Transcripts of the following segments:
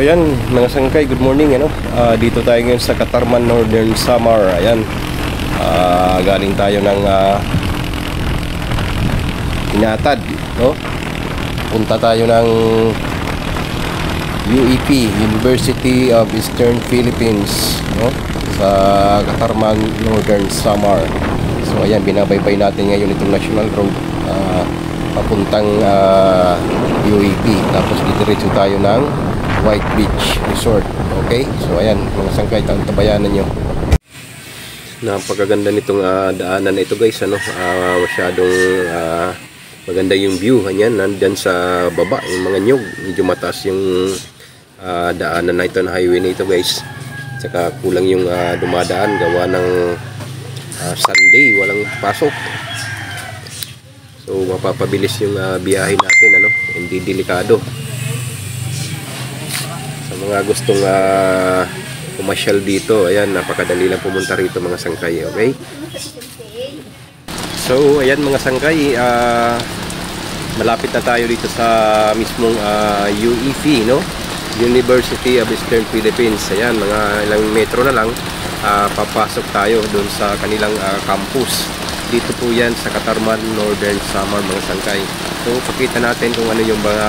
ayan, mga sangkay, good morning ano. Ah, dito tayo ngayon sa Katarman Northern Samar. Ayan. Ah, galing tayo ng uh, Inatad, no? Punta tayo ng UEP, University of Eastern Philippines, no? Sa Katarman Northern Samar. So ayan, binabaybay natin ngayon itong national road ah, papuntang ah, UEP. Tapos didiretso tayo ng White Beach Resort. Okay? So ayan, mga sangkay, tabayanan nyo. Napakaganda nitong ah, daanan na ito guys. Ano? Ah, masyadong ah, maganda yung view. Ayan, nandyan sa baba, yung mga nyug. Medyo mataas yung ah, daanan na ito na highway na ito guys. Tsaka kulang yung ah, dumadaan gawa ng ah, Sunday, walang pasok. So mapapabilis yung ah, biyahe natin ano, hindi delikado. Mga gustong uh, pumasyal dito, ayan, napakadali lang pumunta rito mga sangkay, okay? So, ayan mga sangkay, ah, malapit na tayo dito sa mismong ah, UEP, no? University of Eastern Philippines. Ayan, mga ilang metro na lang, ah, papasok tayo doon sa kanilang ah, campus. Dito po yan sa Katarman, Northern Samar, mga sangkay. So, pakita natin kung ano yung mga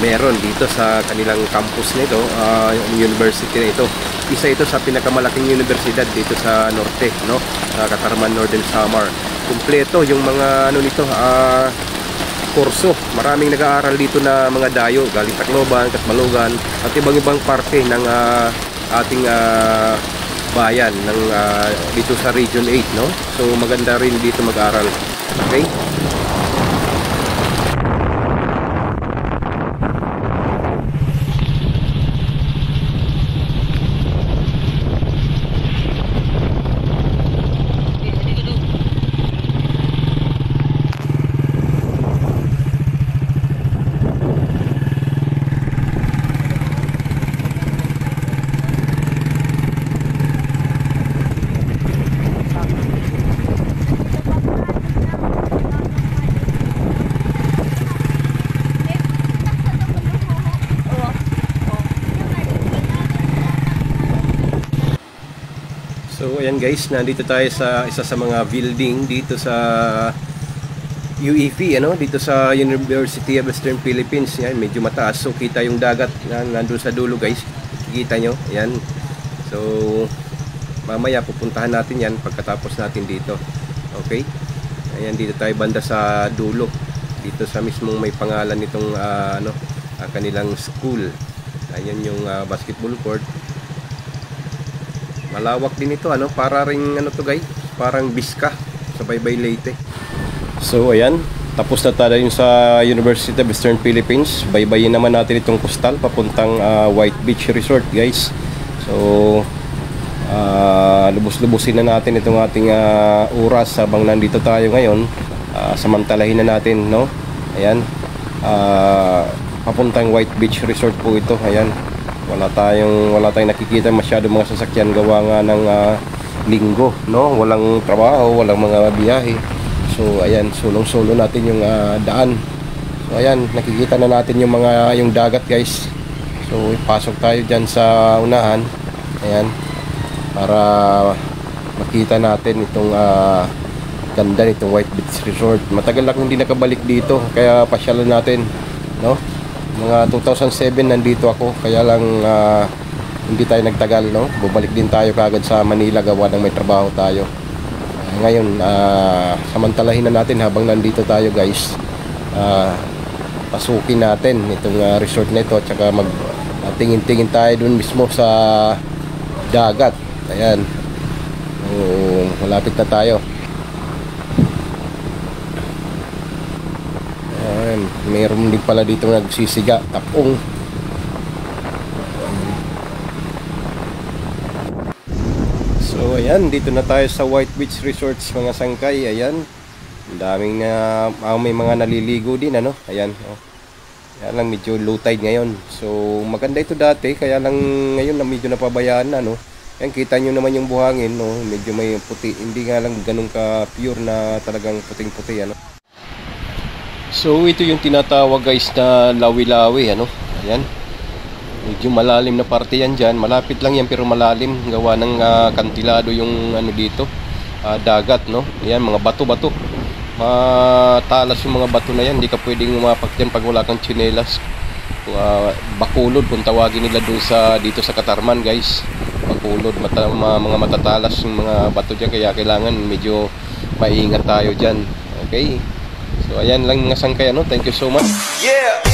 meron dito sa kanilang campus nito, uh, university na ito. Isa ito sa pinakamalaking universidad dito sa norte, no? Sa Katarman Northern Samar. Kumpleto yung mga ano nito, uh, kurso. Maraming nag-aaral dito na mga dayo, galing Tacloban, Katmalugan, at ibang-ibang parte ng uh, ating uh, bayan ng uh, dito sa Region 8, no? So maganda rin dito mag-aral. Okay? So ayan guys, nandito tayo sa isa sa mga building dito sa UEP, ano, dito sa University of Western Philippines. Yan, medyo mataas. So kita yung dagat na nandun sa dulo guys. Kita nyo, ayan. So mamaya pupuntahan natin yan pagkatapos natin dito. Okay? Ayan, dito tayo banda sa dulo. Dito sa mismong may pangalan nitong uh, ano, uh, kanilang school. Ayan yung uh, basketball court malawak din ito ano? Para ring ano to guys parang biska. Sa Baybay Leyte. So ayan. Tapos na tayo yung sa University of Western Philippines. Baybayin naman natin itong coastal papuntang uh, White Beach Resort guys. So uh, lubos-lubusin na natin itong ating uh, oras habang nandito tayo ngayon. Uh, samantalahin na natin no? Ayan. Uh, papuntang White Beach Resort po ito. Ayan wala tayong wala tayong nakikita masyado mga sasakyan gawa nga ng uh, linggo no? Walang trabaho walang mga biyahe. So ayan sulong sulo natin yung uh, daan. So ayan nakikita na natin yung mga yung dagat guys. So ipasok tayo diyan sa unahan. Ayan para makita natin itong uh, ganda nitong White Beach Resort. Matagal na hindi nakabalik dito kaya pasyalan natin no mga 2007 nandito ako. Kaya lang uh, hindi tayo nagtagal no? Bumalik din tayo kagad sa Manila. Gawa ng may trabaho tayo. Uh, ngayon uh, samantalahin na natin habang nandito tayo guys. Uh, pasukin natin itong uh, resort nito at saka mag uh, tingin-tingin tayo dun mismo sa dagat. Ayan. Uh, malapit na tayo Ayan, mayroon din pala dito nagsisiga, tapong. So ayan, dito na tayo sa White Beach Resorts mga sangkay. Ayan. Ang daming na uh, may mga naliligo din ano. Ayan, oh. Kaya lang medyo low tide ngayon. So maganda ito dati, kaya lang ngayon na medyo napabayaan na no. Yan kita nyo naman yung buhangin no, medyo may puti. Hindi nga lang ganun ka pure na talagang puting-puti ano. So ito yung tinatawag guys na lawi-lawi ano. Ayan. Medyo malalim na parte yan dyan. Malapit lang yan pero malalim. Gawa ng ah, kantilado yung ano dito. ah, dagat, no? Yan, mga bato-bato. Matalas yung mga bato na yan. Hindi ka pwedeng umapak dyan pag wala kang tsinelas. Uh, bakulod kung tawagin nila doon sa dito sa Katarman guys bakulod mata, ma- mga matatalas yung mga bato dyan kaya kailangan medyo maingat tayo dyan okay so ayan lang mga sangkay ano thank you so much Yeah.